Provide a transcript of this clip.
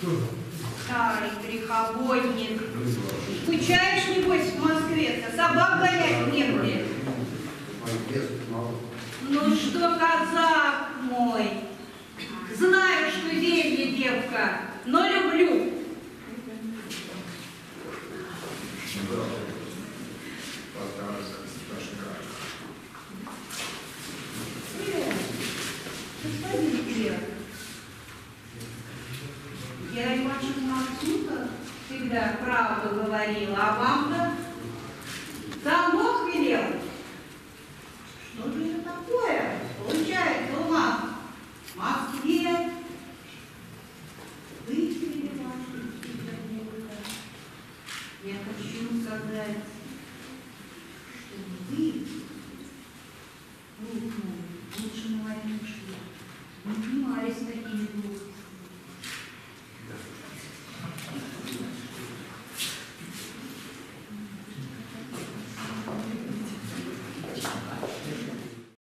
Старый греховодник. Скучаешь, небось, в Москве-то? Собак гонять негде. Ну что, казак мой, знаю, что деньги девка, но люблю. Господин Вашему Максута всегда правду говорила, а вам-то сам Бог велел. Что же это такое? Получается у нас в Москве выселили ваши. Я хочу сказать, что вы, лучше шли, не такими глупостями.